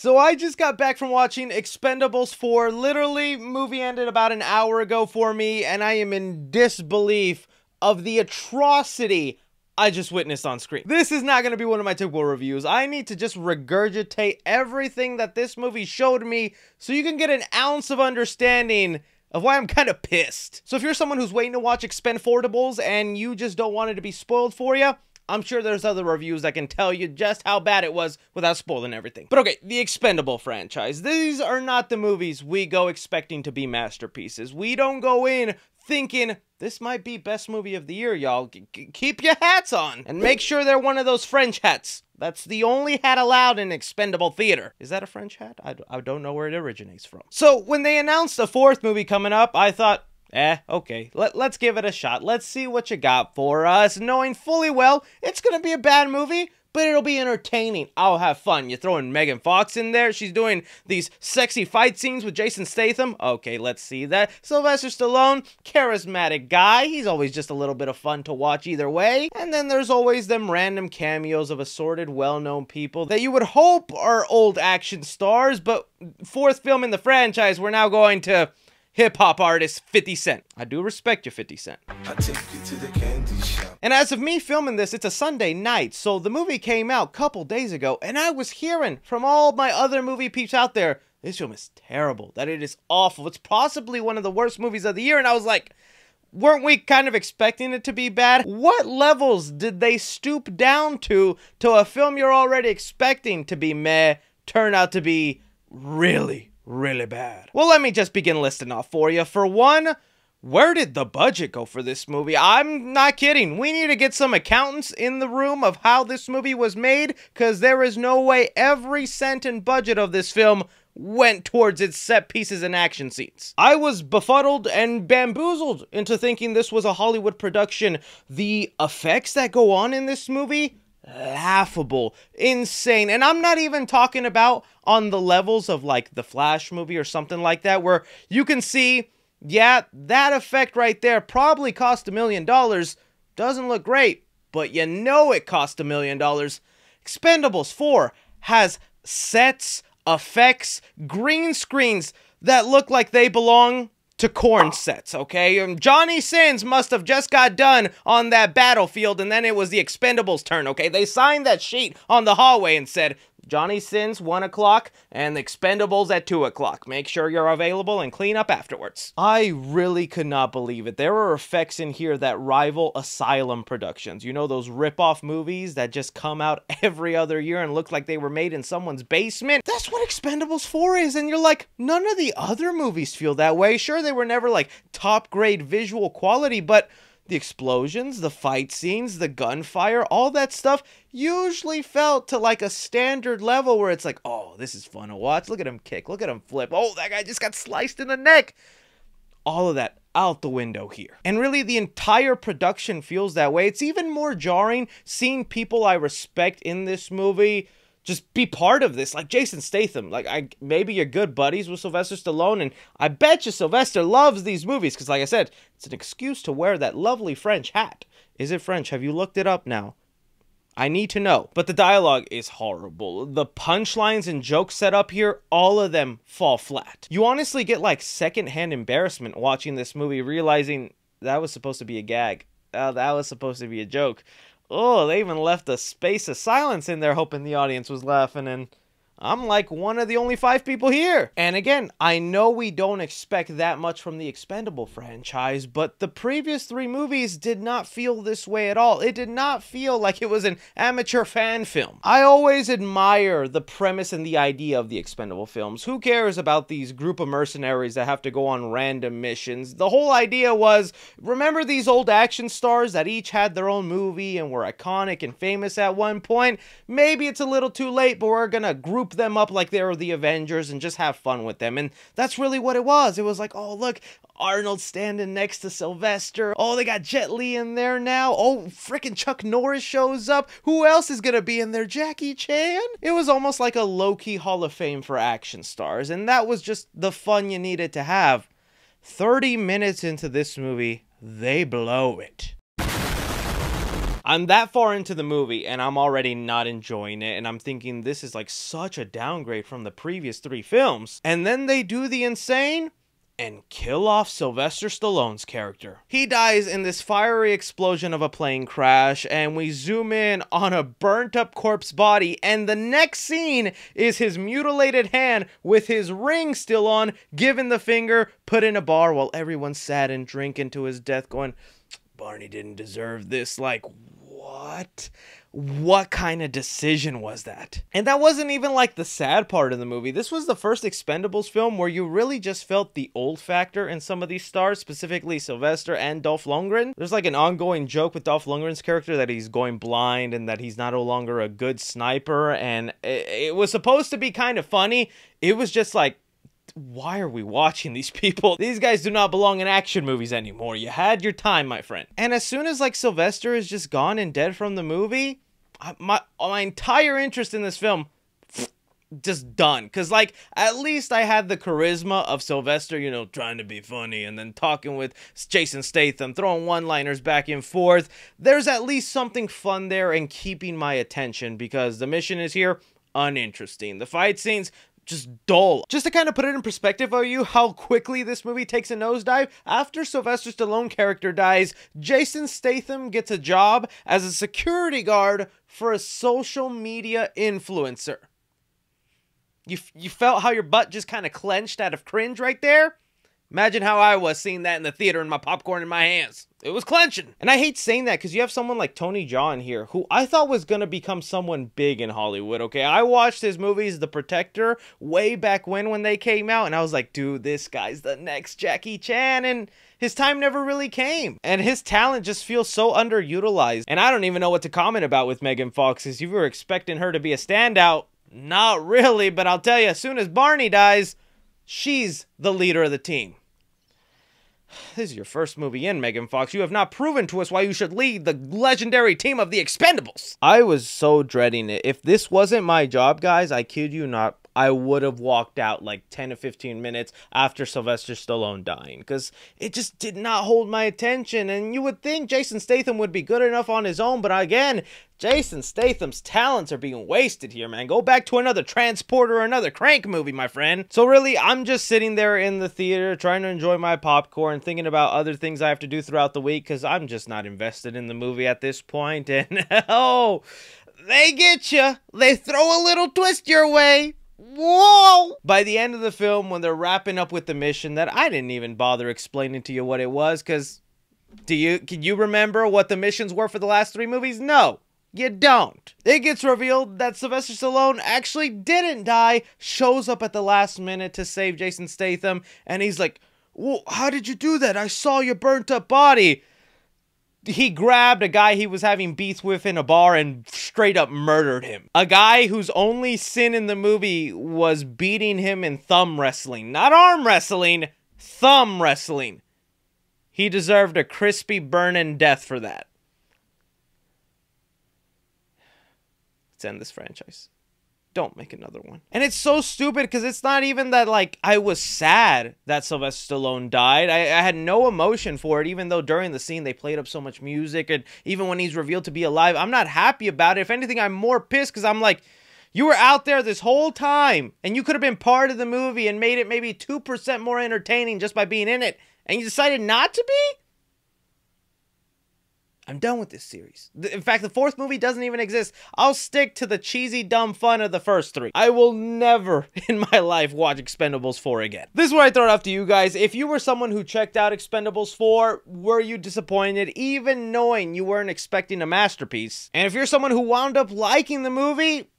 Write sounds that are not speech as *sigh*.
So I just got back from watching Expendables 4. Literally, movie ended about an hour ago for me, and I am in disbelief of the atrocity I just witnessed on screen. This is not going to be one of my typical reviews. I need to just regurgitate everything that this movie showed me so you can get an ounce of understanding of why I'm kind of pissed. So if you're someone who's waiting to watch Expendables and you just don't want it to be spoiled for you, I'm sure there's other reviews that can tell you just how bad it was without spoiling everything. But okay, the Expendable franchise. These are not the movies we go expecting to be masterpieces. We don't go in thinking this might be best movie of the year, y'all. keep your hats on and make sure they're one of those French hats. That's the only hat allowed in expendable theater. Is that a French hat? I, I don't know where it originates from. So when they announced a fourth movie coming up, I thought, Eh, okay. Let, let's give it a shot. Let's see what you got for us, knowing fully well it's gonna be a bad movie, but it'll be entertaining. I'll have fun. You're throwing Megan Fox in there. She's doing these sexy fight scenes with Jason Statham. Okay, let's see that. Sylvester Stallone, charismatic guy. He's always just a little bit of fun to watch either way. And then there's always them random cameos of assorted, well-known people that you would hope are old action stars, but fourth film in the franchise, we're now going to hip hop artist 50 Cent. I do respect you, 50 Cent. I'll take you to the candy shop. and as of me filming this, it's a Sunday night, so the movie came out a couple days ago, and I was hearing from all my other movie peeps out there, this film is terrible, that it is awful. It's possibly one of the worst movies of the year, and I was like, weren't we kind of expecting it to be bad? What levels did they stoop down to to a film you're already expecting to be meh turn out to be really, really bad. Well, let me just begin listing off for you. For one, where did the budget go for this movie? I'm not kidding. We need to get some accountants in the room of how this movie was made because there is no way every cent and budget of this film went towards its set pieces and action scenes. I was befuddled and bamboozled into thinking this was a Hollywood production. The effects that go on in this movie laughable, insane. And I'm not even talking about on the levels of like the Flash movie or something like that, where you can see, yeah, that effect right there probably cost a million dollars. Doesn't look great, but you know it cost a million dollars. Expendables 4 has sets, effects, green screens that look like they belong to corn sets, okay? Um, Johnny Sins must have just got done on that battlefield and then it was the Expendables' turn, okay? They signed that sheet on the hallway and said, Johnny Sins, 1 o'clock, and Expendables at 2 o'clock. Make sure you're available and clean up afterwards. I really could not believe it. There are effects in here that rival Asylum Productions. You know those rip-off movies that just come out *laughs* every other year and look like they were made in someone's basement? That's what Expendables 4 is, and you're like, none of the other movies feel that way. Sure, they were never like top-grade visual quality, but the explosions, the fight scenes, the gunfire, all that stuff usually felt to like a standard level where it's like, oh, this is fun to watch. Look at him kick. Look at him flip. Oh, that guy just got sliced in the neck. All of that out the window here. And really, the entire production feels that way. It's even more jarring seeing people I respect in this movie just be part of this. Like Jason Statham, like I maybe you're good buddies with Sylvester Stallone, and I bet you Sylvester loves these movies because, like I said, it's an excuse to wear that lovely French hat. Is it French? Have you looked it up now? I need to know. But the dialogue is horrible. The punchlines and jokes set up here, all of them fall flat. You honestly get like secondhand embarrassment watching this movie, realizing that was supposed to be a gag. Uh, that was supposed to be a joke. Oh, they even left a space of silence in there hoping the audience was laughing and I'm like one of the only five people here. And again, I know we don't expect that much from the Expendable franchise, but the previous three movies did not feel this way at all. It did not feel like it was an amateur fan film. I always admire the premise and the idea of the Expendable films. Who cares about these group of mercenaries that have to go on random missions? The whole idea was remember these old action stars that each had their own movie and were iconic and famous at one point? Maybe it's a little too late, but we're gonna group them up like they were the Avengers and just have fun with them. And that's really what it was. It was like, oh, look, Arnold standing next to Sylvester. Oh, they got Jet Li in there now. Oh, freaking Chuck Norris shows up. Who else is to be in there? Jackie Chan? It was almost like a low key Hall of Fame for action stars. And that was just the fun you needed to have. 30 minutes into this movie, they blow it. I'm that far into the movie and I'm already not enjoying it. And I'm thinking this is like such a downgrade from the previous three films. And then they do the insane and kill off Sylvester Stallone's character. He dies in this fiery explosion of a plane crash, and we zoom in on a burnt up corpse body, and the next scene is his mutilated hand with his ring still on, given the finger, put in a bar while everyone's sad and drinking to his death, going, Barney didn't deserve this. Like, what? what kind of decision was that? And that wasn't even like the sad part of the movie. This was the first Expendables film where you really just felt the old factor in some of these stars, specifically Sylvester and Dolph Lundgren. There's like an ongoing joke with Dolph Lundgren's character that he's going blind and that he's not no longer a good sniper. And it, it was supposed to be kind of funny. It was just like, why are we watching these people? *laughs* These guys do not belong in action movies anymore. You had your time, my friend. And as soon as like Sylvester is just gone and dead from the movie, my my entire interest in this film *sniffs* just done because like at least i had the charisma of sylvester you know trying to be funny and then talking with jason statham throwing one liners back and forth there's at least something fun there and keeping my attention because the mission is here uninteresting the fight scenes just dull. Just to kind of put it in perspective of you how quickly this movie takes a nosedive, after Sylvester Stallone character dies, Jason Statham gets a job as a security guard for a social media influencer. You, you felt how your butt just kind of clenched out of cringe right there? Imagine how I was seeing that in the theater and my popcorn in my hands. It was clenching. And I hate saying that because you have someone like Tony Jaa here who I thought was going to become someone big in Hollywood, okay? I watched his movies, The Protector, way back when when they came out, and I was like, dude, this guy's the next Jackie Chan, and his time never really came. And his talent just feels so underutilized. And I don't even know what to comment about with Megan Fox, because you were expecting her to be a standout. Not really, but I'll tell you, as soon as Barney dies, she's the leader of the team. *sighs* This is your first movie in, Megan Fox. You have not proven to us why you should lead the legendary team of the Expendables. I was so dreading it. If this wasn't my job, guys, I kid you not, I would have walked out like 10 to 15 minutes after Sylvester Stallone dying because it just did not hold my attention. And you would think Jason Statham would be good enough on his own, but again, Jason Statham's talents are being wasted here, man. Go back to another Transporter or another Crank movie, my friend. So really, I'm just sitting there in the theater trying to enjoy my popcorn, thinking about other things I have to do throughout the week because I'm just not invested in the movie at this point. *laughs* And *laughs* oh, they get you. They throw a little twist your way. Whoa! By the end of the film, when they're wrapping up with the mission, that I didn't even bother explaining to you what it was, because do you can you remember what the missions were for the last three movies? No. You don't. It gets revealed that Sylvester Stallone actually didn't die, shows up at the last minute to save Jason Statham, and he's like, well, how did you do that? I saw your burnt up body he grabbed a guy he was having beats with in a bar and straight up murdered him. A guy whose only sin in the movie was beating him in thumb wrestling, not arm wrestling, thumb wrestling. He deserved a crispy burning death for that. Let's end this franchise don't make another one. And it's so stupid because it's not even that like I was sad that Sylvester Stallone died. I, I, had no emotion for it, even though during the scene they played up so much music and even when he's revealed to be alive, I'm not happy about it. If anything, I'm more pissed because I'm like, you were out there this whole time and you could have been part of the movie and made it maybe 2% more entertaining just by being in it. And you decided not to be? I'm done with this series. In fact, the fourth movie doesn't even exist. I'll stick to the cheesy, dumb fun of the first three. I will never *laughs* in my life watch Expendables 4 again. This is where I throw it off to you guys. If you were someone who checked out Expendables 4, were you disappointed even knowing you weren't expecting a masterpiece? And if you're someone who wound up liking the movie,